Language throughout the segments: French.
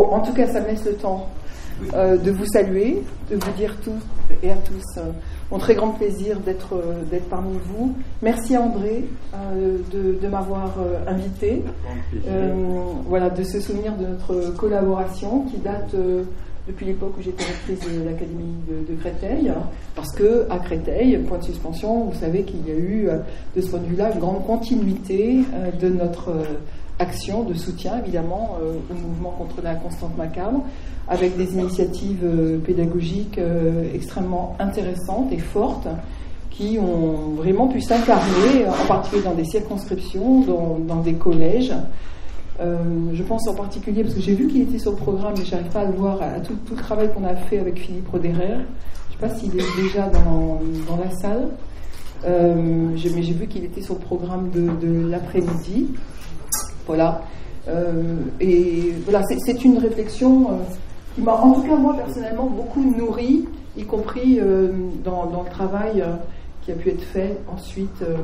Bon, en tout cas, ça me laisse le temps euh, de vous saluer, de vous dire tous et à tous euh, mon très grand plaisir d'être euh, d'être parmi vous. Merci à André de, de m'avoir invité. voilà, de se souvenir de notre collaboration qui date depuis l'époque où j'étais rectrice de l'Académie de, Créteil, parce que à Créteil, point de suspension, vous savez qu'il y a eu de ce point de vue-là une grande continuité de notre action de soutien évidemment au mouvement contre la constante macabre, avec des initiatives euh, pédagogiques euh, extrêmement intéressantes et fortes qui ont vraiment pu s'incarner, en particulier dans des circonscriptions, dans, des collèges. Euh, je pense en particulier, parce que j'ai vu qu'il était sur le programme, mais je n'arrive pas à le voir, à tout, le travail qu'on a fait avec Philippe Roderer. Je ne sais pas s'il est déjà dans, la salle, mais j'ai vu qu'il était sur le programme de l'après-midi. Voilà. et voilà, c'est une réflexion qui m'a en tout cas moi personnellement beaucoup nourri, y compris euh, dans, le travail euh, qui a pu être fait ensuite euh,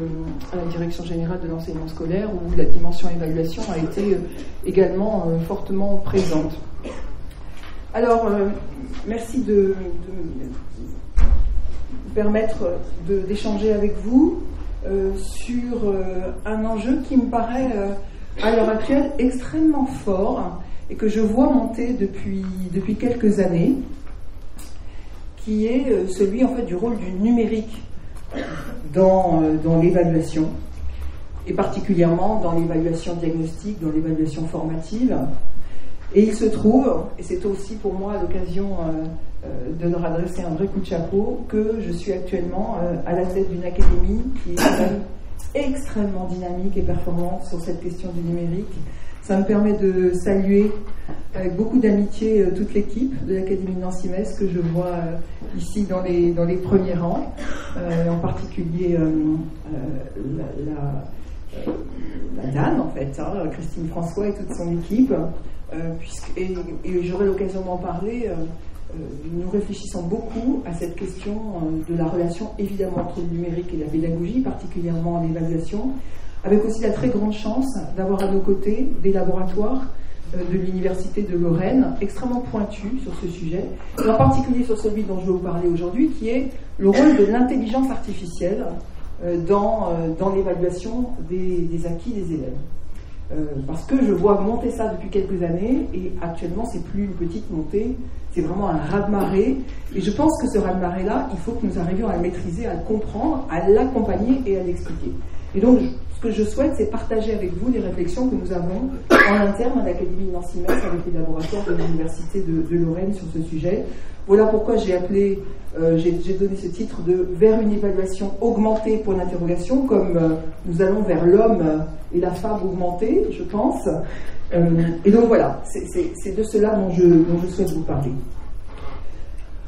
à la direction générale de l'enseignement scolaire où la dimension évaluation a été également fortement présente. Alors, merci de, me permettre d'échanger avec vous sur un enjeu qui me paraît à l'heure actuelle extrêmement fort et que je vois monter depuis, depuis quelques années, qui est euh, celui en fait du rôle du numérique dans, euh, dans l'évaluation, et particulièrement dans l'évaluation diagnostique, dans l'évaluation formative. Et il se trouve, et c'est aussi pour moi l'occasion euh, de leur adresser un vrai coup de chapeau, que je suis actuellement à la tête d'une académie qui est extrêmement dynamique et performante sur cette question du numérique ça me permet de saluer avec beaucoup d'amitié euh, toute l'équipe de l'Académie Nancy-Metz que je vois euh, ici dans les, dans les premiers rangs, euh, en particulier la, dame en fait, hein, Christine François et toute son équipe, et, j'aurai l'occasion d'en parler. Nous réfléchissons beaucoup à cette question de la relation évidemment entre le numérique et la pédagogie, particulièrement l'évaluation, avec aussi la très grande chance d'avoir à nos côtés des laboratoires euh, de l'Université de Lorraine, extrêmement pointus sur ce sujet, et en particulier sur celui dont je vais vous parler aujourd'hui, qui est le rôle de l'intelligence artificielle euh, euh, dans l'évaluation des, acquis des élèves. parce que je vois monter ça depuis quelques années, et actuellement, c'est plus une petite montée, c'est vraiment un raz-de-marée. Et je pense que ce raz-de-marée-là, il faut que nous arrivions à le maîtriser, à le comprendre, à l'accompagner et à l'expliquer. Et donc, ce que je souhaite, c'est partager avec vous les réflexions que nous avons en interne à l'Académie de Nancy-Metz avec les laboratoires de l'Université de, Lorraine sur ce sujet. Voilà pourquoi j'ai appelé, euh, j'ai donné ce titre de Vers une évaluation augmentée pour l'interrogation, comme euh, nous allons vers l'homme et la femme augmentée, je pense. Euh, et donc voilà, c'est de cela dont je, souhaite vous parler.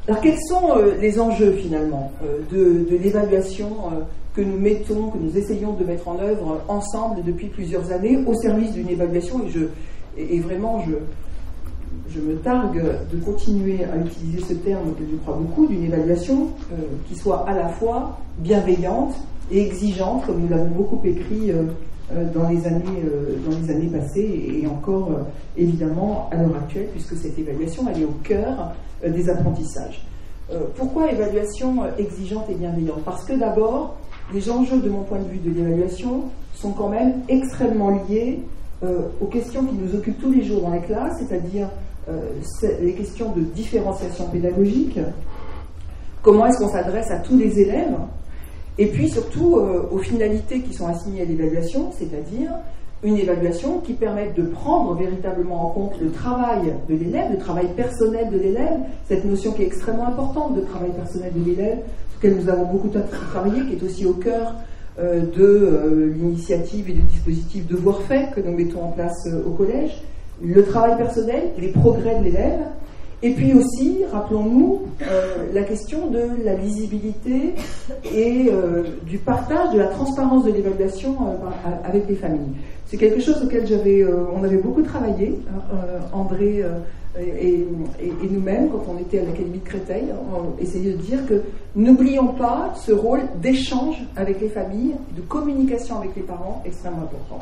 Alors quels sont les enjeux finalement de, de l'évaluation que nous mettons, que nous essayons de mettre en œuvre ensemble depuis plusieurs années au service d'une évaluation? Et, je, et, vraiment, je, je me targue de continuer à utiliser ce terme que je crois beaucoup, d'une évaluation euh, qui soit à la fois bienveillante et exigeante, comme nous l'avons beaucoup écrit euh, euh, dans, les années, dans les années passées et encore évidemment à l'heure actuelle, puisque cette évaluation, elle est au cœur des apprentissages. pourquoi évaluation exigeante et bienveillante? Parce que d'abord, les enjeux, de mon point de vue, de l'évaluation sont quand même extrêmement liés aux questions qui nous occupent tous les jours dans les classes, c'est-à-dire les questions de différenciation pédagogique, comment est-ce qu'on s'adresse à tous les élèves, et puis surtout euh, aux finalités qui sont assignées à l'évaluation, c'est-à-dire une évaluation qui permette de prendre véritablement en compte le travail de l'élève, le travail personnel de l'élève, cette notion qui est extrêmement importante de travail personnel de l'élève, sur laquelle nous avons beaucoup travaillé, qui est aussi au cœur euh, de euh, l'initiative et du dispositif Devoir fait que nous mettons en place euh, au collège, le travail personnel, les progrès de l'élève, et puis aussi, rappelons-nous, la question de la visibilité et du partage, de la transparence de l'évaluation avec les familles. C'est quelque chose auquel j'avais, on avait beaucoup travaillé. Hein, André et, nous-mêmes, quand on était à l'Académie de Créteil, on essayait de dire que n'oublions pas ce rôle d'échange avec les familles, de communication avec les parents extrêmement important.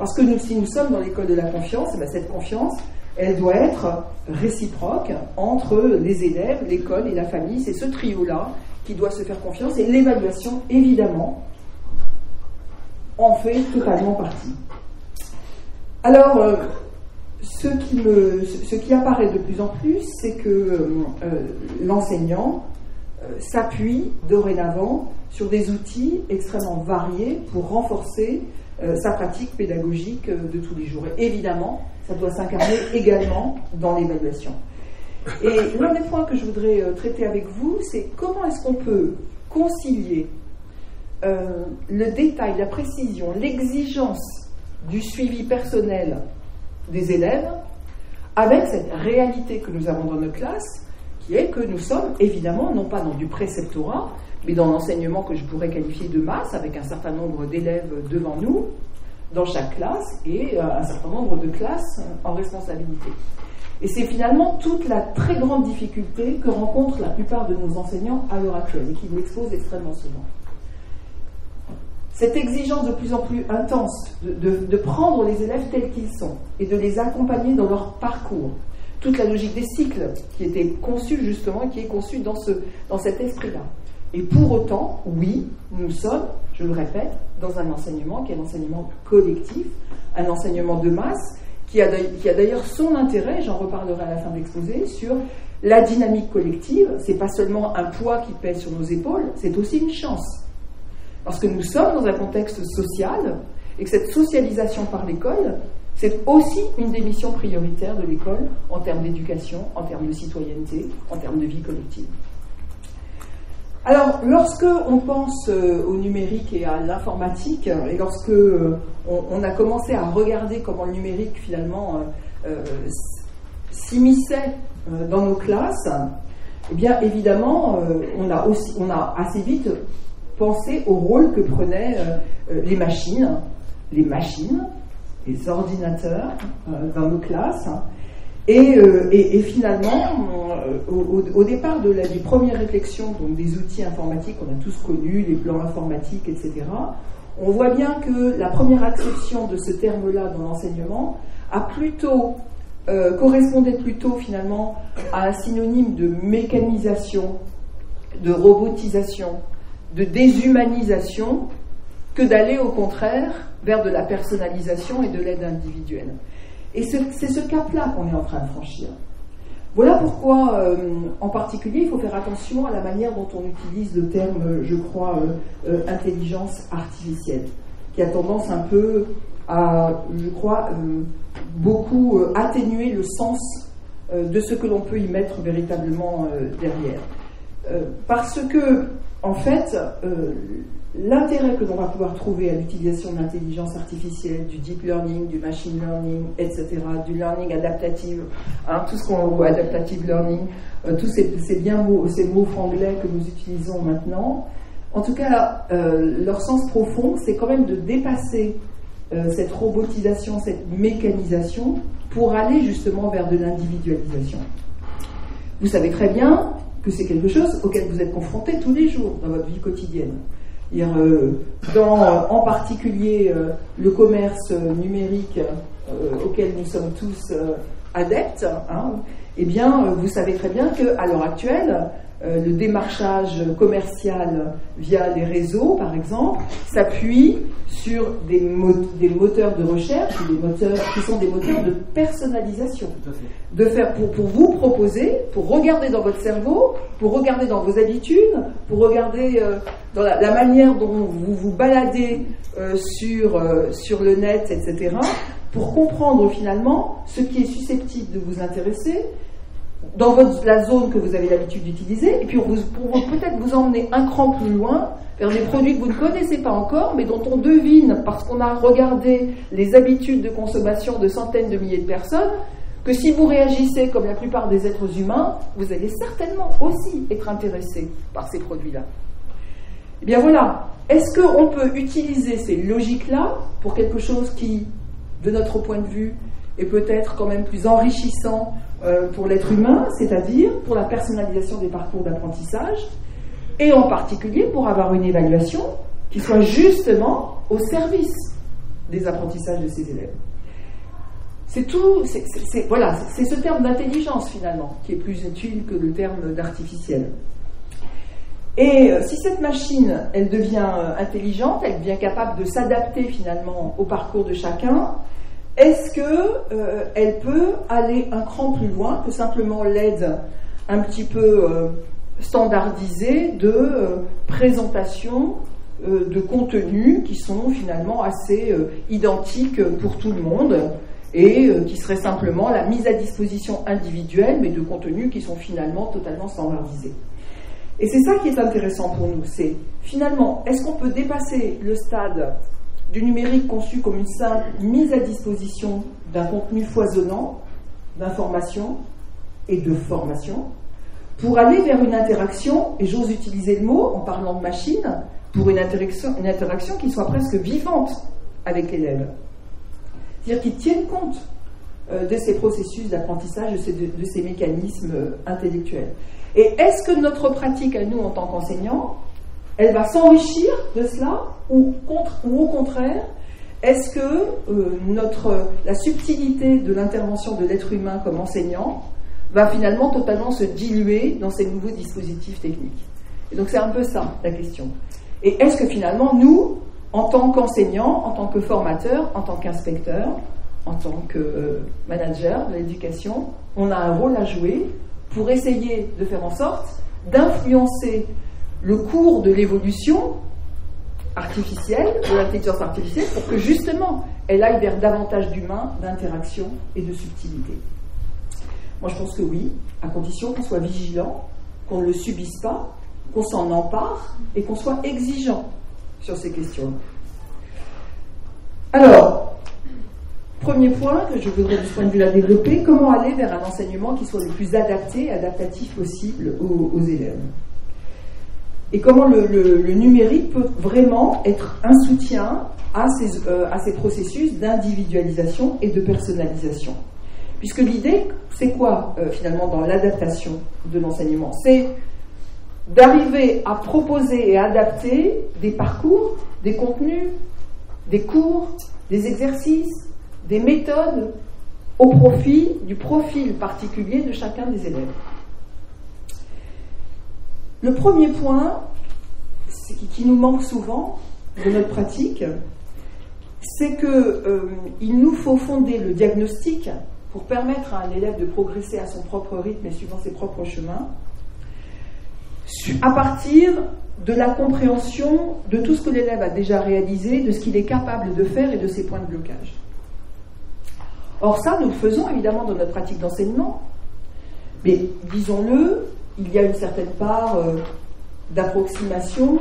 Parce que si nous sommes dans l'école de la confiance, eh ben, cette confiance, elle doit être réciproque entre les élèves, l'école et la famille. C'est ce trio-là qui doit se faire confiance et l'évaluation, évidemment, en fait totalement partie. Alors, euh, ce, qui me, ce, qui apparaît de plus en plus, c'est que euh, l'enseignant euh, s'appuie dorénavant sur des outils extrêmement variés pour renforcer sa pratique pédagogique de tous les jours. Et évidemment, ça doit s'incarner également dans l'évaluation. Et l'un des points que je voudrais traiter avec vous, c'est comment est-ce qu'on peut concilier le détail, la précision, l'exigence du suivi personnel des élèves avec cette réalité que nous avons dans nos classes, qui est que nous sommes évidemment non pas dans du préceptorat, mais dans l'enseignement que je pourrais qualifier de masse, avec un certain nombre d'élèves devant nous, dans chaque classe, et euh, un certain nombre de classes en responsabilité. Et c'est finalement toute la très grande difficulté que rencontrent la plupart de nos enseignants à l'heure actuelle, et qui l'exposent extrêmement souvent cette exigence de plus en plus intense de, prendre les élèves tels qu'ils sont et de les accompagner dans leur parcours. Toute la logique des cycles qui était conçue justement, qui est conçue dans, ce, dans cet esprit-là. Et pour autant, oui, nous sommes, je le répète, dans un enseignement qui est l'enseignement collectif, un enseignement de masse, qui a d'ailleurs son intérêt, j'en reparlerai à la fin de l'exposé, sur la dynamique collective. C'est pas seulement un poids qui pèse sur nos épaules, c'est aussi une chance. Parce que nous sommes dans un contexte social et que cette socialisation par l'école, c'est aussi une des missions prioritaires de l'école en termes d'éducation, en termes de citoyenneté, en termes de vie collective. Alors, lorsque on pense euh, au numérique et à l'informatique, et lorsque euh, on, a commencé à regarder comment le numérique finalement euh, s'immisçait dans nos classes, eh bien évidemment, on a, aussi, on a assez vite penser au rôle que prenaient les machines, les machines, les ordinateurs dans nos classes. Et, finalement, au, départ des premières réflexions des outils informatiques, on a tous connu les plans informatiques, etc., on voit bien que la première acception de ce terme-là dans l'enseignement a plutôt correspondait plutôt finalement à un synonyme de mécanisation, de robotisation, de déshumanisation que d'aller au contraire vers de la personnalisation et de l'aide individuelle. Et c'est ce cap-là qu'on est en train de franchir. Voilà pourquoi, euh, en particulier, il faut faire attention à la manière dont on utilise le terme, je crois, euh, euh, intelligence artificielle, qui a tendance un peu à, je crois, beaucoup atténuer le sens de ce que l'on peut y mettre véritablement derrière. parce que en fait, euh, l'intérêt que l'on va pouvoir trouver à l'utilisation de l'intelligence artificielle, du deep learning, du machine learning, etc., du learning adaptative, hein, tout ce qu'on voit adaptative learning, euh, tous ces, bien mots, ces mots franglais que nous utilisons maintenant, en tout cas, euh, leur sens profond, c'est quand même de dépasser cette robotisation, cette mécanisation, pour aller justement vers de l'individualisation. Vous savez très bien que c'est quelque chose auquel vous êtes confronté tous les jours dans votre vie quotidienne. Euh, dans, euh, en particulier euh, le commerce numérique auquel nous sommes tous adeptes, hein, eh bien, vous savez très bien qu'à l'heure actuelle, le démarchage commercial via les réseaux, par exemple, s'appuie sur des, des, moteurs de recherche, des moteurs qui sont des moteurs de personnalisation. De faire pour, pour, vous proposer, pour regarder dans votre cerveau, pour regarder dans vos habitudes, pour regarder euh, dans la, manière dont vous vous baladez euh, sur, euh, sur le net, etc., pour comprendre finalement ce qui est susceptible de vous intéresser dans la zone que vous avez l'habitude d'utiliser, et puis pour, pour peut-être vous emmener un cran plus loin vers des produits que vous ne connaissez pas encore, mais dont on devine, parce qu'on a regardé les habitudes de consommation de centaines de milliers de personnes, que si vous réagissez comme la plupart des êtres humains, vous allez certainement aussi être intéressé par ces produits-là. Eh bien voilà, est-ce qu'on peut utiliser ces logiques-là pour quelque chose qui, de notre point de vue, est peut-être quand même plus enrichissant euh, pour l'être humain, c'est-à-dire pour la personnalisation des parcours d'apprentissage, et en particulier pour avoir une évaluation qui soit justement au service des apprentissages de ces élèves. C'est tout, voilà, c'est ce terme d'intelligence finalement qui est plus utile que le terme d'artificiel. Et euh, si cette machine, elle devient euh, intelligente, elle devient capable de s'adapter finalement au parcours de chacun, est-ce qu'elle euh, peut aller un cran plus loin que simplement l'aide un petit peu standardisée de présentation de contenus qui sont finalement assez identiques pour tout le monde et qui serait simplement la mise à disposition individuelle, mais de contenus qui sont finalement totalement standardisés. Et c'est ça qui est intéressant pour nous, c'est finalement, est-ce qu'on peut dépasser le stade du numérique conçu comme une simple mise à disposition d'un contenu foisonnant d'information et de formation pour aller vers une interaction, et j'ose utiliser le mot en parlant de machine, pour une interaction, une interaction qui soit presque vivante avec l'élève. C'est-à-dire qui tienne compte euh, de ces processus d'apprentissage, de, ces mécanismes euh, intellectuels. Et est-ce que notre pratique à nous en tant qu'enseignants, elle va s'enrichir de cela ou, au contraire, est-ce que euh, la subtilité de l'intervention de l'être humain comme enseignant va finalement totalement se diluer dans ces nouveaux dispositifs techniques? Et donc c'est un peu ça la question. Et est-ce que finalement nous, en tant qu'enseignants, en tant que formateurs, en tant qu'inspecteurs, en tant que euh, manager de l'éducation, on a un rôle à jouer pour essayer de faire en sorte d'influencer le cours de l'évolution artificielle, de l'intelligence artificielle, pour que justement elle aille vers davantage d'humain, d'interaction et de subtilité. Moi je pense que oui, à condition qu'on soit vigilant, qu'on ne le subisse pas, qu'on s'en empare et qu'on soit exigeant sur ces questions. Alors, Premier point que je voudrais de ce point de vue-là développer, comment aller vers un enseignement qui soit le plus adapté adaptatif possible aux, élèves? Et comment le, numérique peut vraiment être un soutien à ces, euh, à ces processus d'individualisation et de personnalisation. Puisque l'idée, c'est quoi euh, finalement dans l'adaptation de l'enseignement? C'est d'arriver à proposer et adapter des parcours, des contenus, des cours, des exercices, des méthodes au profit du profil particulier de chacun des élèves. Le premier point, qui nous manque souvent de notre pratique, c'est qu'il euh, nous faut fonder le diagnostic pour permettre à un élève de progresser à son propre rythme et suivant ses propres chemins, à partir de la compréhension de tout ce que l'élève a déjà réalisé, de ce qu'il est capable de faire et de ses points de blocage. Or ça, nous le faisons évidemment dans notre pratique d'enseignement, mais disons-le, il y a une certaine part euh, d'approximation,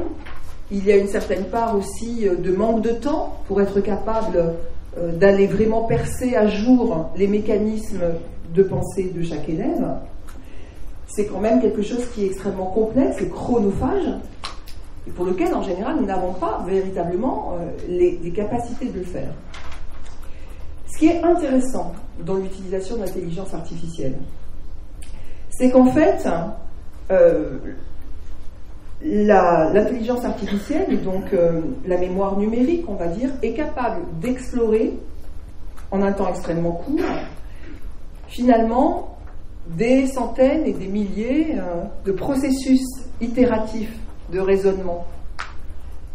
il y a une certaine part aussi euh, de manque de temps pour être capable euh, d'aller vraiment percer à jour les mécanismes de pensée de chaque élève. C'est quand même quelque chose qui est extrêmement complexe et chronophage, et pour lequel en général nous n'avons pas véritablement les capacités de le faire. Ce qui est intéressant dans l'utilisation de l'intelligence artificielle, c'est qu'en fait, l'intelligence artificielle, et donc euh, la mémoire numérique, on va dire, est capable d'explorer en un temps extrêmement court, finalement, des centaines et des milliers euh, de processus itératifs de raisonnement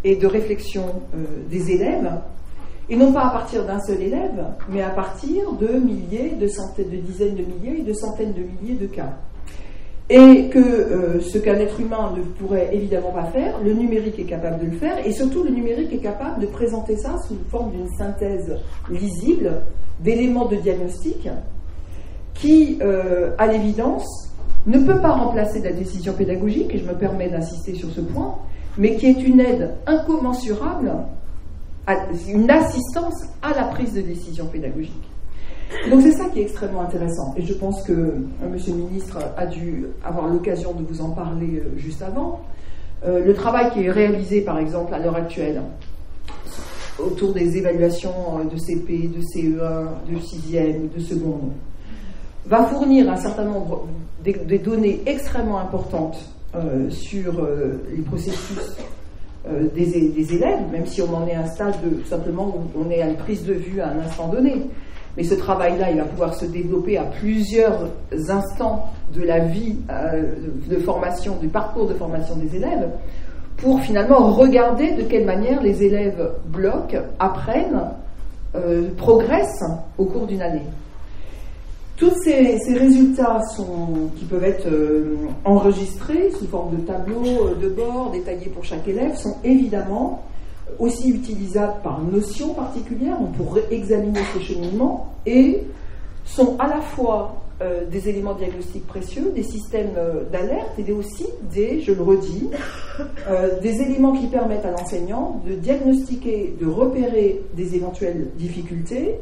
et de réflexion des élèves et non pas à partir d'un seul élève, mais à partir de milliers, de centaines, de dizaines de milliers et de centaines de milliers de cas. Et que euh, ce qu'un être humain ne pourrait évidemment pas faire, le numérique est capable de le faire, et surtout le numérique est capable de présenter ça sous forme d'une synthèse lisible d'éléments de diagnostic qui, euh, à l'évidence, ne peut pas remplacer la décision pédagogique, et je me permets d'insister sur ce point, mais qui est une aide incommensurable une assistance à la prise de décision pédagogique. Donc c'est ça qui est extrêmement intéressant. Et je pense que euh, Monsieur le ministre a dû avoir l'occasion de vous en parler euh, juste avant. Euh, le travail qui est réalisé, par exemple, à l'heure actuelle, autour des évaluations de CP, de CE1, de 6e, de seconde, va fournir un certain nombre de, données extrêmement importantes sur les processus euh, des, élèves, même si on en est à un stade de, simplement où on est à une prise de vue à un instant donné. Mais ce travail-là, il va pouvoir se développer à plusieurs instants de la vie euh, de formation, du parcours de formation des élèves, pour finalement regarder de quelle manière les élèves bloquent, apprennent, euh, progressent au cours d'une année. Tous ces, résultats qui peuvent être euh, enregistrés sous forme de tableaux de bord détaillés pour chaque élève sont évidemment aussi utilisables par notion particulière, on pourrait examiner ce cheminement, et sont à la fois euh, des éléments diagnostiques précieux, des systèmes euh, d'alerte et aussi des, je le redis, euh, des éléments qui permettent à l'enseignant de diagnostiquer, de repérer des éventuelles difficultés,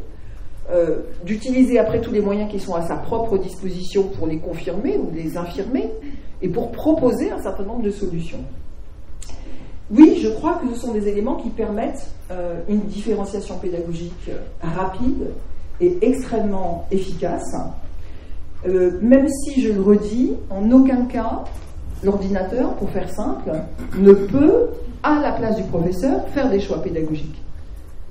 d'utiliser après tous les moyens qui sont à sa propre disposition pour les confirmer ou les infirmer et pour proposer un certain nombre de solutions. Oui, je crois que ce sont des éléments qui permettent euh, une différenciation pédagogique euh, rapide et extrêmement efficace, euh, même si, je le redis, en aucun cas, l'ordinateur, pour faire simple, ne peut, à la place du professeur, faire des choix pédagogiques.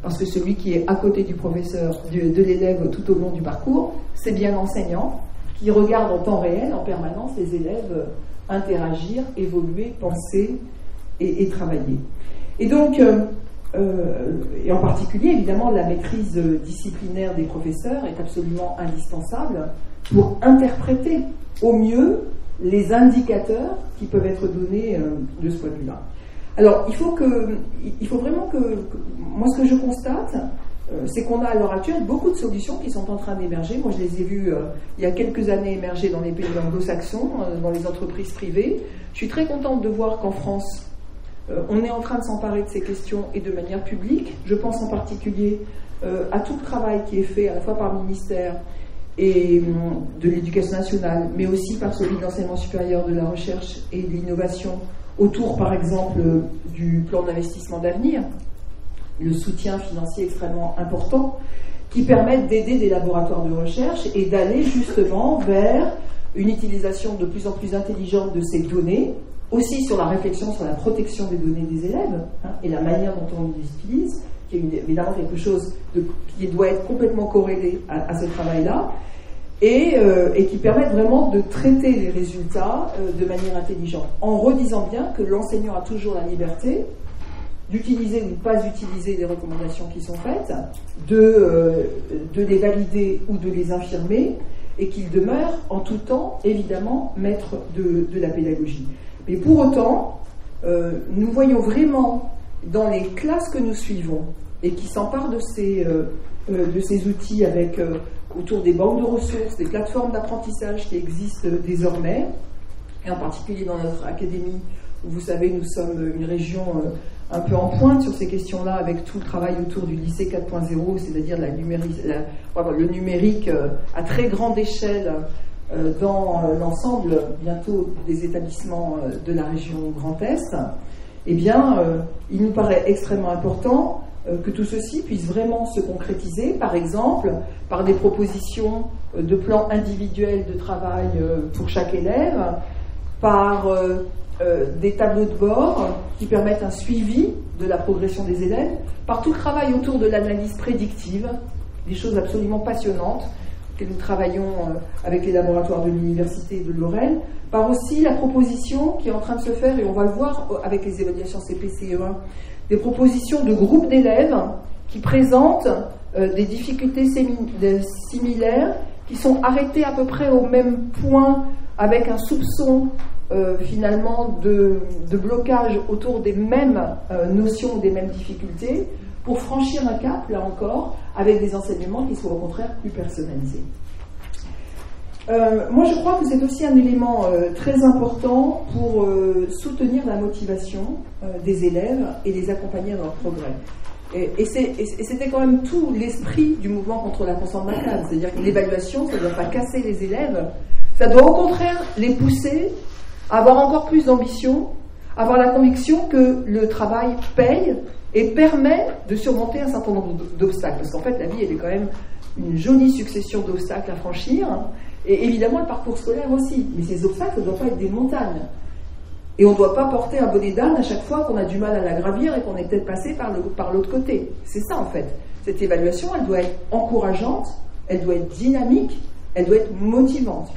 Parce que celui qui est à côté du professeur, de l'élève tout au long du parcours, c'est bien l'enseignant qui regarde en temps réel, en permanence, les élèves interagir, évoluer, penser, et, travailler. Et donc, euh, euh, et en particulier, évidemment, la maîtrise disciplinaire des professeurs est absolument indispensable pour interpréter au mieux les indicateurs qui peuvent être donnés euh, de ce point de vue-là. Alors, il faut, que, il faut vraiment que, moi, ce que je constate, c'est qu'on a à l'heure actuelle beaucoup de solutions qui sont en train d'émerger. Moi, je les ai vues il y a quelques années émerger dans les pays anglo-saxons, dans les entreprises privées. Je suis très contente de voir qu'en France, on est en train de s'emparer de ces questions et de manière publique. Je pense en particulier euh, à tout le travail qui est fait à la fois par le ministère et hum, de l'éducation nationale, mais aussi par celui de l'enseignement supérieur, de la recherche et de l'innovation, autour par exemple du plan d'investissement d'avenir, le soutien financier extrêmement important, qui permettent d'aider des laboratoires de recherche et d'aller justement vers une utilisation de plus en plus intelligente de ces données aussi sur la réflexion sur la protection des données des élèves hein, et la manière dont on les utilise, qui est évidemment quelque chose qui doit être complètement corrélé à, ce travail-là, euh, et, qui permet vraiment de traiter les résultats euh, de manière intelligente, en redisant bien que l'enseignant a toujours la liberté d'utiliser ou ne pas utiliser les recommandations qui sont faites, de, euh, de les valider ou de les infirmer, et qu'il demeure en tout temps, évidemment, maître de la pédagogie. Mais pour autant, euh, nous voyons vraiment dans les classes que nous suivons et qui s'emparent de ces, euh, euh, de ces outils avec autour des banques de ressources, des plateformes d'apprentissage qui existent désormais, et en particulier dans notre académie, où vous savez, nous sommes une région un peu en pointe sur ces questions-là, avec tout le travail autour du lycée 4.0, c'est-à-dire le numérique à très grande échelle dans euh, l'ensemble bientôt des établissements euh, de la région Grand Est, eh bien, il nous paraît extrêmement important que tout ceci puisse vraiment se concrétiser, par exemple, par des propositions de plans individuels de travail pour chaque élève, par des tableaux de bord qui permettent un suivi de la progression des élèves, par tout le travail autour de l'analyse prédictive, des choses absolument passionnantes que nous travaillons euh, avec les laboratoires de l'Université de Lorraine, par aussi la proposition qui est en train de se faire, et on va le voir euh, avec les évaluations CPCE1, des propositions de groupes d'élèves qui présentent euh, des difficultés similaires, qui sont arrêtées à peu près au même point, avec un soupçon finalement de, blocage autour des mêmes notions, des mêmes difficultés, pour franchir un cap, là encore, avec des enseignements qui soient au contraire plus personnalisés. Euh, moi, je crois que c'est aussi un élément euh, très important pour euh, soutenir la motivation des élèves et les accompagner dans leur progrès. Et, c'était quand même tout l'esprit du mouvement contre la constante macade. C'est-à-dire que l'évaluation, ça ne doit pas casser les élèves, ça doit au contraire les pousser à avoir encore plus d'ambition, avoir la conviction que le travail paye et permet de surmonter un certain nombre d'obstacles. Parce qu'en fait, la vie, elle est quand même une jolie succession d'obstacles à franchir, et évidemment le parcours scolaire aussi. Mais ces obstacles ne doivent pas être des montagnes. Et on ne doit pas porter un bonnet d'âne à chaque fois qu'on a du mal à la gravir et qu'on est peut-être passé par l'autre côté. C'est ça en fait. Cette évaluation, elle doit être encourageante, elle doit être dynamique, elle doit être motivante.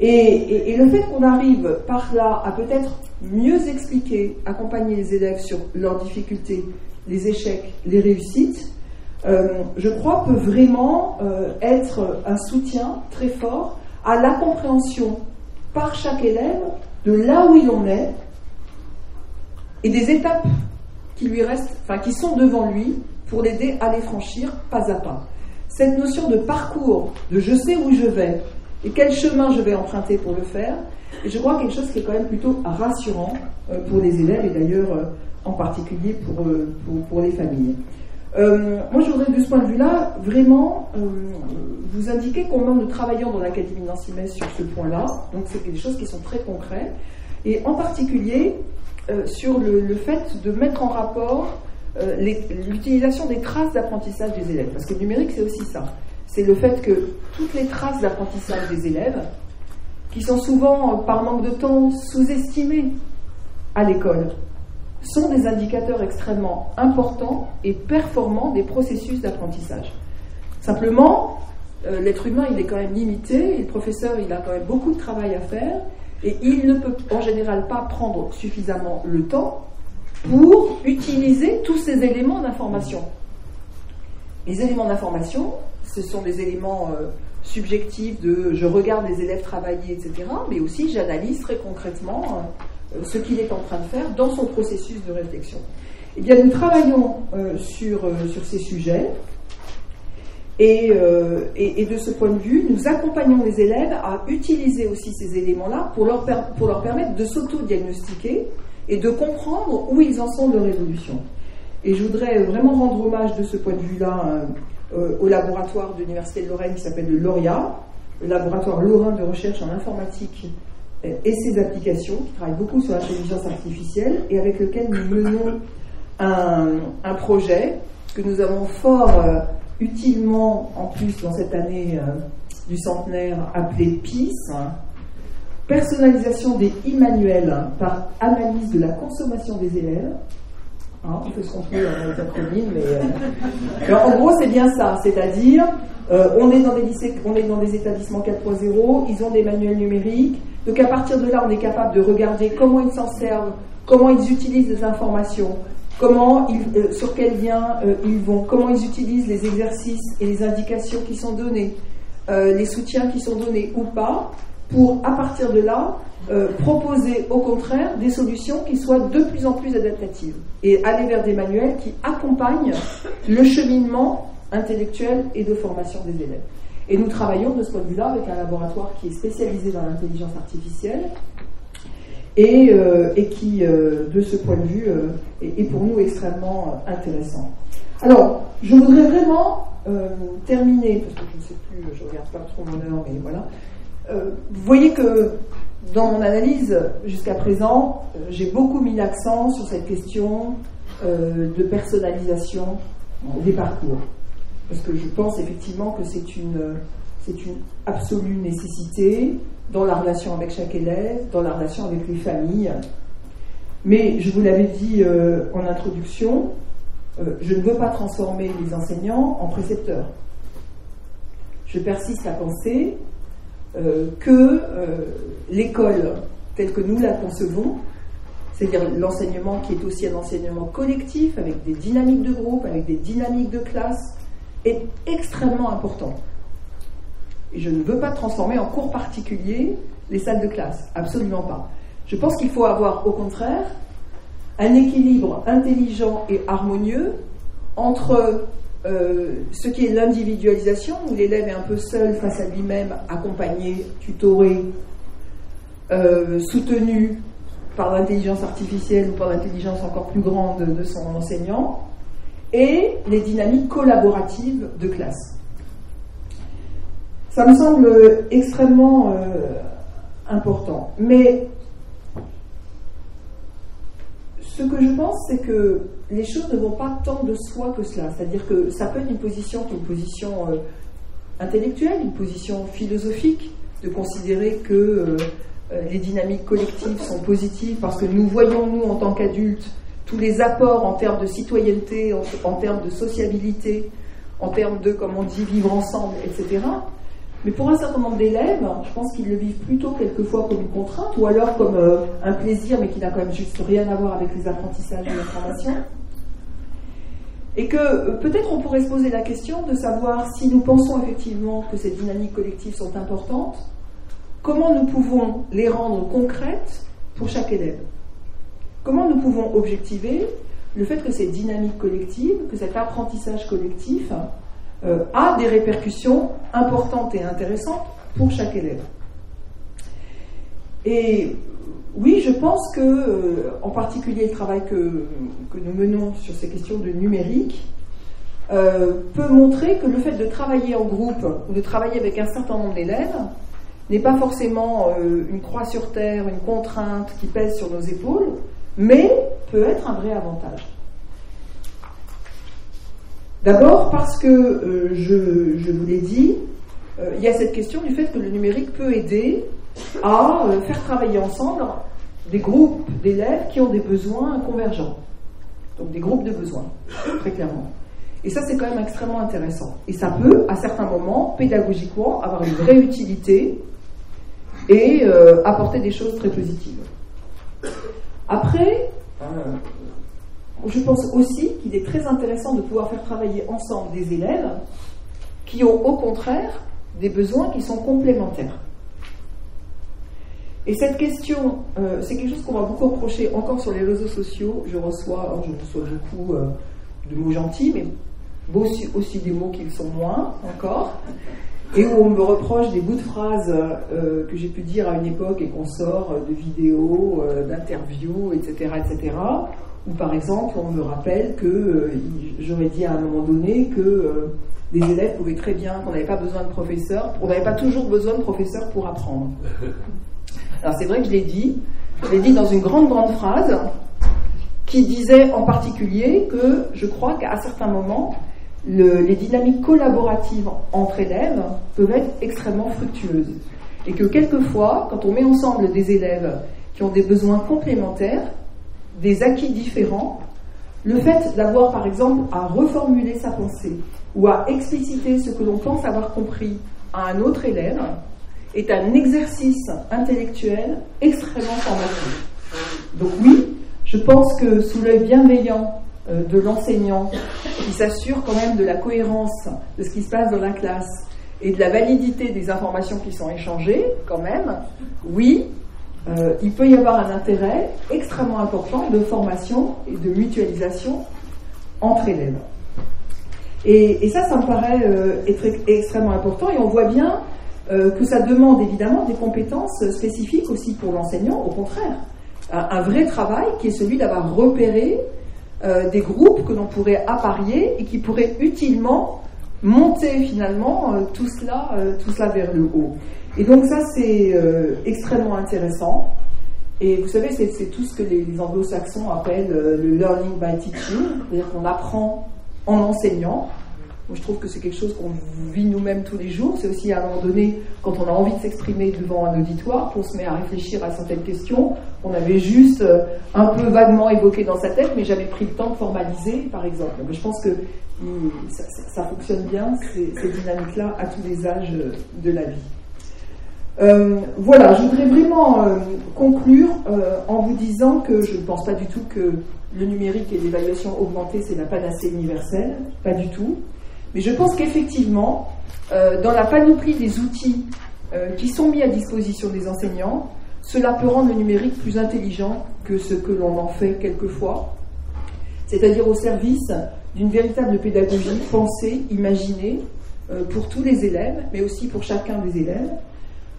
Et, le fait qu'on arrive par là à peut-être mieux expliquer, accompagner les élèves sur leurs difficultés, les échecs, les réussites, euh, je crois peut vraiment euh, être un soutien très fort à la compréhension par chaque élève de là où il en est et des étapes qui lui restent, enfin qui sont devant lui pour l'aider à les franchir pas à pas. Cette notion de parcours, de je sais où je vais et quel chemin je vais emprunter pour le faire, et je crois quelque chose qui est quand même plutôt rassurant euh, pour les élèves et d'ailleurs euh, en particulier pour, euh, pour, pour les familles. moi, je voudrais de ce point de vue-là vraiment vous indiquer comment nous travaillons dans l'Académie Nancy Metz sur ce point-là. Donc, c'est des choses qui sont très concrètes. Et en particulier, sur le, le, fait de mettre en rapport l'utilisation des traces d'apprentissage des élèves. Parce que le numérique, c'est aussi ça. C'est le fait que toutes les traces d'apprentissage des élèves, qui sont souvent, euh, par manque de temps, sous-estimées à l'école, sont des indicateurs extrêmement importants et performants des processus d'apprentissage. Simplement, euh, l'être humain, il est quand même limité, le professeur, il a quand même beaucoup de travail à faire, et il ne peut en général pas prendre suffisamment le temps pour utiliser tous ces éléments d'information. Les éléments d'information, ce sont des éléments euh, subjectifs de je regarde les élèves travailler, etc., mais aussi j'analyse très concrètement euh, ce qu'il est en train de faire dans son processus de réflexion. Eh bien, nous travaillons euh, sur, sur ces sujets. Et, et, de ce point de vue, nous accompagnons les élèves à utiliser aussi ces éléments-là pour leur, pour leur permettre de s'auto-diagnostiquer et de comprendre où ils en sont de leur évolution. Et je voudrais vraiment rendre hommage de ce point de vue-là euh, au laboratoire de l'Université de Lorraine qui s'appelle le LORIA, le laboratoire lorrain de recherche en informatique et ses applications, qui travaille beaucoup sur l'intelligence artificielle et avec lequel nous menons un, projet que nous avons fort euh, utilement, en plus dans cette année euh, du centenaire, appelé PIS, personnalisation des e-manuels par analyse de la consommation des élèves. Hein, on les mais. Euh, en gros, c'est bien ça. C'est-à-dire, euh, on est dans des lycées, on est établissements 4.0, ils ont des manuels numériques. Donc, à partir de là, on est capable de regarder comment ils s'en servent, comment ils utilisent les informations, comment ils, euh, sur quel lien ils vont, comment ils utilisent les exercices et les indications qui sont données, les soutiens qui sont donnés ou pas pour, à partir de là, euh, proposer au contraire des solutions qui soient de plus en plus adaptatives et aller vers des manuels qui accompagnent le cheminement intellectuel et de formation des élèves. Et nous travaillons de ce point de vue-là avec un laboratoire qui est spécialisé dans l'intelligence artificielle et, euh, qui, euh, de ce point de vue, est, est, pour nous extrêmement intéressant. Alors, je voudrais vraiment terminer, parce que je ne sais plus, je ne regarde pas trop mon heure, mais voilà, euh, vous voyez que dans mon analyse jusqu'à présent, euh, j'ai beaucoup mis l'accent sur cette question euh, de personnalisation des parcours. Parce que je pense effectivement que c'est une, c'est une absolue nécessité dans la relation avec chaque élève, dans la relation avec les familles. Mais je vous l'avais dit en introduction, je ne veux pas transformer les enseignants en précepteurs. Je persiste à penser que euh, l'école telle que nous la concevons, c'est-à-dire l'enseignement qui est aussi un enseignement collectif, avec des dynamiques de groupe, avec des dynamiques de classe, est extrêmement important. Et je ne veux pas transformer en cours particulier les salles de classe, absolument pas. Je pense qu'il faut avoir au contraire un équilibre intelligent et harmonieux entre euh, ce qui est l'individualisation, où l'élève est un peu seul face à lui-même, accompagné, tutoré, euh, soutenu par l'intelligence artificielle ou par l'intelligence encore plus grande de son enseignant, et les dynamiques collaboratives de classe. Ça me semble extrêmement euh, important. Mais ce que je pense, c'est que les choses ne vont pas tant de soi que cela. C'est-à-dire que ça peut être une position une position euh, intellectuelle, une position philosophique, de considérer que euh, euh, les dynamiques collectives sont positives parce que nous voyons, nous, en tant qu'adultes, tous les apports en termes de citoyenneté, en, termes de sociabilité, en termes de, comme on dit, vivre ensemble, etc. Mais pour un certain nombre d'élèves, je pense qu'ils le vivent plutôt quelquefois comme une contrainte ou alors comme euh, un plaisir, mais qui n'a quand même juste rien à voir avec les apprentissages et l'information. Et que euh, peut-être on pourrait se poser la question de savoir si nous pensons effectivement que ces dynamiques collectives sont importantes, comment nous pouvons les rendre concrètes pour chaque élève. Comment nous pouvons objectiver le fait que ces dynamiques collectives, que cet apprentissage collectif euh, a des répercussions importantes et intéressantes pour chaque élève. Et oui, je pense que, euh, en particulier le travail que, nous menons sur ces questions de numérique, euh, peut montrer que le fait de travailler en groupe ou de travailler avec un certain nombre d'élèves n'est pas forcément une croix sur terre, une contrainte qui pèse sur nos épaules, mais peut être un vrai avantage. D'abord parce que, euh, je, vous l'ai dit, euh, il y a cette question du fait que le numérique peut aider à euh, faire travailler ensemble des groupes d'élèves qui ont des besoins convergents. Donc des groupes de besoins, très clairement. Et ça, c'est quand même extrêmement intéressant. Et ça peut, à certains moments, pédagogiquement, avoir une vraie utilité et apporter des choses très positives. Après, je pense aussi qu'il est très intéressant de pouvoir faire travailler ensemble des élèves qui ont au contraire des besoins qui sont complémentaires. Et cette question, euh, c'est quelque chose qu'on va beaucoup reprocher encore sur les réseaux sociaux. Je reçois, je reçois beaucoup euh, de mots gentils, mais aussi, des mots qui sont moins encore, et où on me reproche des bouts de phrases euh, que j'ai pu dire à une époque et qu'on sort de vidéos, d'interviews, etc., etc., ou par exemple, on me rappelle que euh, j'aurais dit à un moment donné que euh, des élèves pouvaient très bien, qu'on n'avait pas besoin de professeurs, on n'avait pas toujours besoin de professeurs pour apprendre. Alors c'est vrai que je l'ai dit, je l'ai dit dans une grande, grande phrase qui disait en particulier que je crois qu'à certains moments, les dynamiques collaboratives entre élèves peuvent être extrêmement fructueuses. Et que quelquefois, quand on met ensemble des élèves qui ont des besoins complémentaires, des acquis différents, le fait d'avoir par exemple à reformuler sa pensée ou à expliciter ce que l'on pense avoir compris à un autre élève est un exercice intellectuel extrêmement formateur. Donc oui, je pense que sous l'œil bienveillant euh, de l'enseignant, qui s'assure quand même de la cohérence de ce qui se passe dans la classe et de la validité des informations qui sont échangées, quand même, oui, euh, il peut y avoir un intérêt extrêmement important de formation et de mutualisation entre élèves. Et, ça, ça me paraît euh, extrêmement important et on voit bien euh, que ça demande évidemment des compétences spécifiques aussi pour l'enseignant, au contraire. Un, vrai travail qui est celui d'avoir repéré des groupes que l'on pourrait apparier et qui pourraient utilement monter finalement tout, cela, tout cela vers le haut. Et donc ça, c'est euh, extrêmement intéressant. Et vous savez, c'est tout ce que les, anglo-saxons appellent euh, le learning by teaching, c'est-à-dire qu'on apprend en enseignant. Moi, je trouve que c'est quelque chose qu'on vit nous-mêmes tous les jours. C'est aussi à un moment donné, quand on a envie de s'exprimer devant un auditoire, qu'on se met à réfléchir à certaines questions qu'on avait juste euh, un peu vaguement évoquées dans sa tête, mais j'avais pris le temps de formaliser, par exemple. Mais je pense que ça, fonctionne bien, ces, dynamiques-là, à tous les âges de la vie. Euh, voilà, je voudrais vraiment euh, conclure euh, en vous disant que je ne pense pas du tout que le numérique et l'évaluation augmentée, c'est la panacée universelle, pas du tout. Mais je pense qu'effectivement, dans la panoplie des outils qui sont mis à disposition des enseignants, cela peut rendre le numérique plus intelligent que ce que l'on en fait quelquefois, c'est-à-dire au service d'une véritable pédagogie pensée, imaginée pour tous les élèves, mais aussi pour chacun des élèves,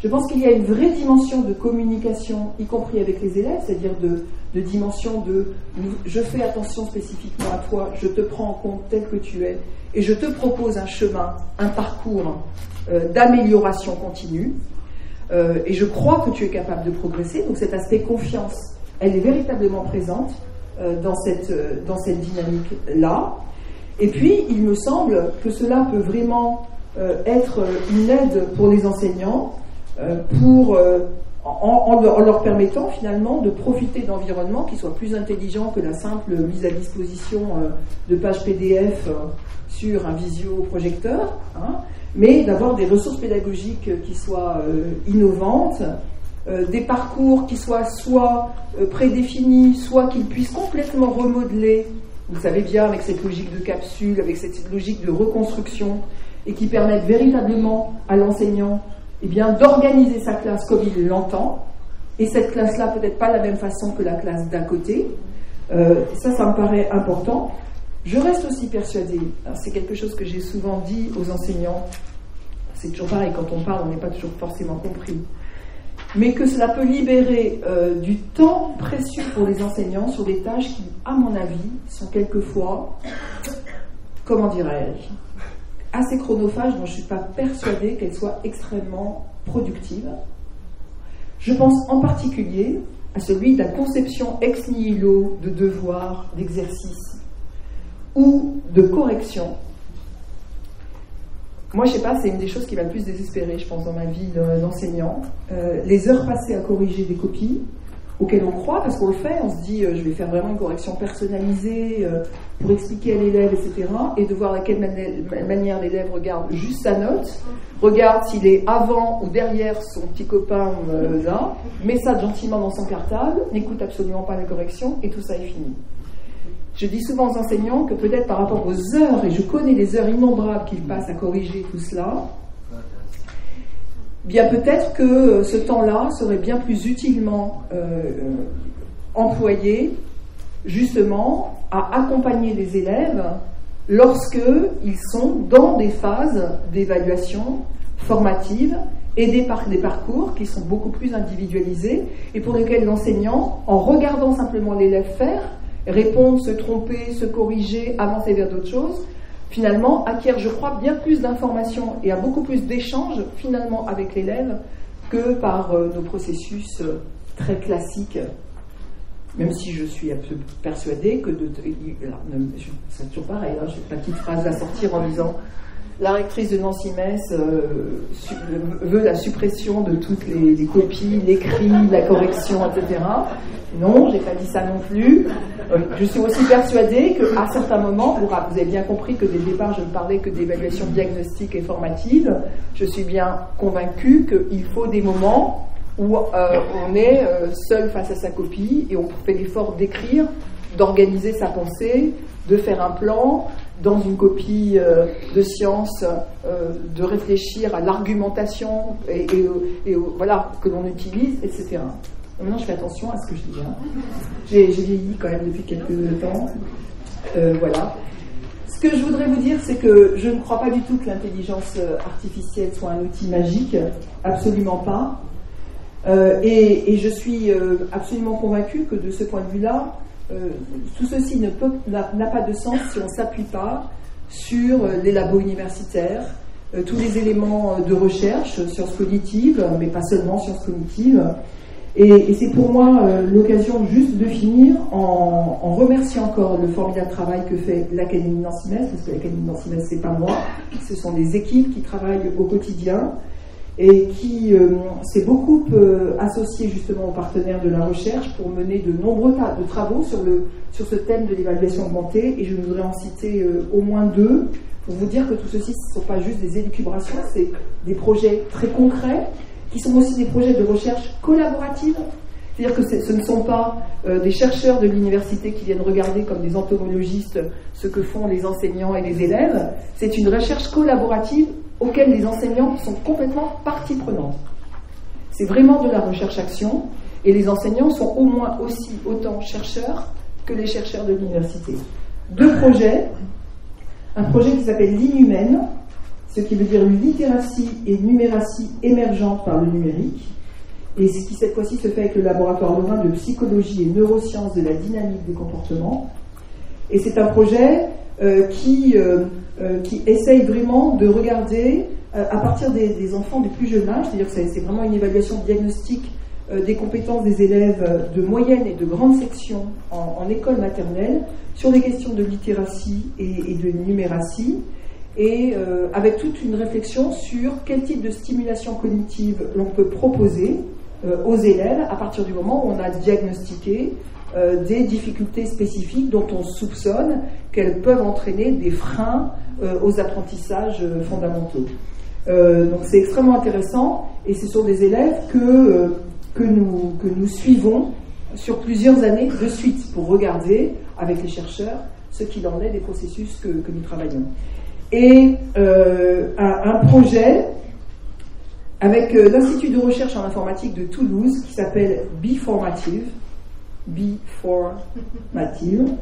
je pense qu'il y a une vraie dimension de communication, y compris avec les élèves, c'est-à-dire de, dimension de je fais attention spécifiquement à toi, je te prends en compte tel que tu es, et je te propose un chemin, un parcours euh, d'amélioration continue, euh, et je crois que tu es capable de progresser. Donc cet aspect confiance, elle est véritablement présente euh, dans cette, dans cette dynamique-là. Et puis, il me semble que cela peut vraiment être une aide pour les enseignants pour euh, en, leur permettant finalement de profiter d'environnements qui soient plus intelligents que la simple mise à disposition euh, de pages PDF euh, sur un visioprojecteur, hein, mais d'avoir des ressources pédagogiques qui soient euh, innovantes, des parcours qui soient soit prédéfinis, soit qu'ils puissent complètement remodeler, vous savez bien, avec cette logique de capsule, avec cette logique de reconstruction, et qui permettent véritablement à l'enseignant eh bien, d'organiser sa classe comme il l'entend, et cette classe-là peut-être pas de la même façon que la classe d'à côté. Euh, ça, ça me paraît important. Je reste aussi persuadée, c'est quelque chose que j'ai souvent dit aux enseignants, c'est toujours pareil, quand on parle, on n'est pas toujours forcément compris, mais que cela peut libérer euh, du temps précieux pour les enseignants sur des tâches qui, à mon avis, sont quelquefois, comment dirais-je, assez chronophage dont je ne suis pas persuadée qu'elle soit extrêmement productive. Je pense en particulier à celui de la conception ex nihilo de devoir, d'exercice ou de correction. Moi, je sais pas, c'est une des choses qui m'a le plus désespéré, je pense, dans ma vie d'enseignant. Euh, les heures passées à corriger des copies, auquel on croit parce qu'on le fait, on se dit euh, je vais faire vraiment une correction personnalisée euh, pour expliquer à l'élève, etc. Et de voir à quelle manière l'élève regarde juste sa note, regarde s'il est avant ou derrière son petit copain euh, là, met ça gentiment dans son cartable, n'écoute absolument pas la correction et tout ça est fini. Je dis souvent aux enseignants que peut-être par rapport aux heures, et je connais les heures innombrables qu'ils passent à corriger tout cela, bien peut-être que euh, ce temps-là serait bien plus utilement euh, euh, employé justement à accompagner les élèves lorsque ils sont dans des phases d'évaluation formative et des, des, parcours qui sont beaucoup plus individualisés et pour lesquels l'enseignant, en regardant simplement l'élève faire, répondre, se tromper, se corriger, avancer vers d'autres choses, finalement, acquiert, je crois, bien plus d'informations et a beaucoup plus d'échanges, finalement, avec l'élève que par euh, nos processus euh, très classiques. Même si je suis persuadée que de. C'est toujours pareil, hein, j'ai une petite phrase à sortir en disant la rectrice de Nancy Metz euh, veut la suppression de toutes les, copies, l'écrit, la correction, etc. Non, j'ai pas dit ça non plus. Euh, je suis aussi persuadée qu'à certains moments, vous, vous avez bien compris que dès le départ, je ne parlais que d'évaluation diagnostique et formative. Je suis bien convaincue qu'il faut des moments où euh, on est seul face à sa copie et on fait l'effort d'écrire, d'organiser sa pensée, de faire un plan, dans une copie euh, de science, euh, de réfléchir à l'argumentation et, voilà, que l'on utilise, etc. Maintenant, je fais attention à ce que je dis. Hein. J'ai vieilli quand même depuis quelques temps. Euh, voilà. Ce que je voudrais vous dire, c'est que je ne crois pas du tout que l'intelligence artificielle soit un outil magique, absolument pas. et, je suis absolument convaincue que de ce point de vue-là, euh, tout ceci n'a pas de sens si on ne s'appuie pas sur euh, les labos universitaires, euh, tous les éléments de recherche, sciences cognitives, mais pas seulement sciences cognitives. Et, c'est pour moi l'occasion juste de finir en, remerciant encore le formidable travail que fait l'Académie Nancy Metz, parce que l'Académie Nancy Metz, c'est pas moi, ce sont des équipes qui travaillent au quotidien et qui euh, s'est beaucoup euh, associé justement aux partenaires de la recherche pour mener de nombreux de travaux sur, le, sur ce thème de l'évaluation augmentée. Et je voudrais en citer euh, au moins deux pour vous dire que tout ceci, ce ne sont pas juste des élucubrations, c'est des projets très concrets qui sont aussi des projets de recherche collaborative. C'est-à-dire que ce ne sont pas des chercheurs de l'université qui viennent regarder comme des entomologistes ce que font les enseignants et les élèves, c'est une recherche collaborative auxquels les enseignants sont complètement partie prenante. C'est vraiment de la recherche-action, et les enseignants sont au moins aussi autant chercheurs que les chercheurs de l'université. Deux projets, un projet qui s'appelle l'Inhumaine, ce qui veut dire une littératie et numératie émergente par le numérique, et ce qui cette fois-ci se fait avec le laboratoire lorrain de psychologie et neurosciences de la dynamique des comportements. Et c'est un projet qui, euh, euh, qui essaye vraiment de regarder à partir des, enfants du plus jeune âge, c'est-à-dire que c'est vraiment une évaluation diagnostique des compétences des élèves de moyenne et de grande section en, école maternelle sur les questions de littératie et, de numératie, et avec toute une réflexion sur quel type de stimulation cognitive l'on peut proposer aux élèves à partir du moment où on a diagnostiqué des difficultés spécifiques dont on soupçonne qu'elles peuvent entraîner des freins aux apprentissages fondamentaux. donc c'est extrêmement intéressant et ce sont des élèves que, que, nous, que nous suivons sur plusieurs années de suite pour regarder avec les chercheurs ce qu'il en est des processus que, nous travaillons. Et euh, un, projet avec euh, l'Institut de recherche en informatique de Toulouse qui s'appelle Biformative, Biformative,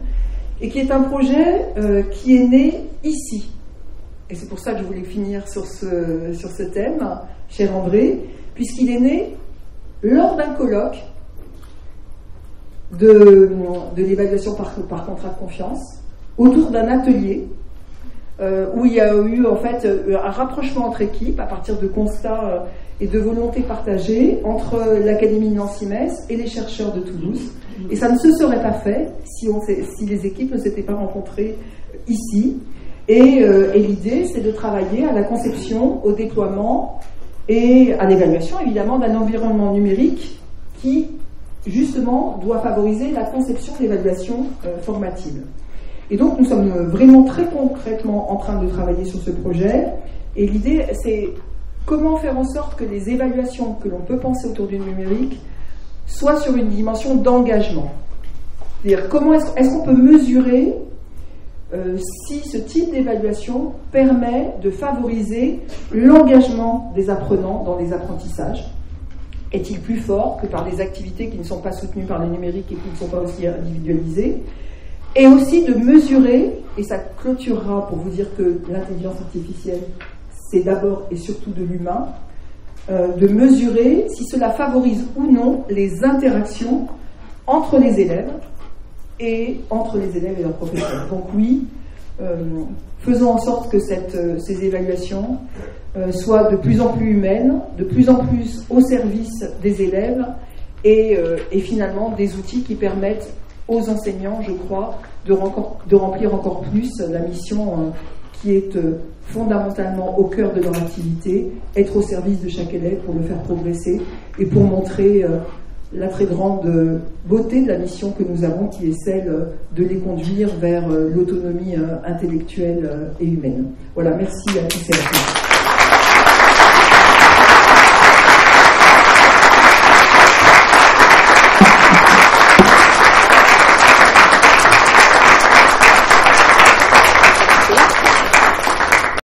et qui est un projet euh, qui est né ici. Et c'est pour ça que je voulais finir sur ce, sur ce thème, cher André, puisqu'il est né lors d'un colloque de, de l'évaluation par, par contrat de confiance autour d'un atelier euh, où il y a eu en fait euh, un rapprochement entre équipes à partir de constats et de volontés partagées entre l'Académie Nancy-Metz et les chercheurs de Toulouse. Et ça ne se serait pas fait si, les équipes ne s'étaient pas rencontrées ici. Et, et l'idée, c'est de travailler à la conception, au déploiement et à l'évaluation évidemment d'un environnement numérique qui justement doit favoriser la conception d'évaluation formative. Et donc nous sommes vraiment très concrètement en train de travailler sur ce projet. Et l'idée, c'est comment faire en sorte que les évaluations que l'on peut penser autour du numérique soient sur une dimension d'engagement? C'est-à-dire comment est-ce qu'on peut mesurer euh, si ce type d'évaluation permet de favoriser l'engagement des apprenants dans les apprentissages? Est-il plus fort que par des activités qui ne sont pas soutenues par le numérique et qui ne sont pas aussi individualisées? Et aussi de mesurer, et ça clôturera pour vous dire que l'intelligence artificielle, c'est d'abord et surtout de l'humain, euh, de mesurer si cela favorise ou non les interactions entre les élèves et entre les élèves et leurs professeurs. Donc oui, euh, faisons en sorte que euh, ces évaluations soient de plus en plus humaines, de plus en plus au service des élèves et, finalement des outils qui permettent aux enseignants, je crois, de, remplir encore plus la mission qui est euh, fondamentalement au cœur de leur activité, être au service de chaque élève pour le faire progresser et pour montrer euh, la très grande beauté de la mission que nous avons, qui est celle de les conduire vers l'autonomie intellectuelle et humaine. Voilà, merci à tous et à tous.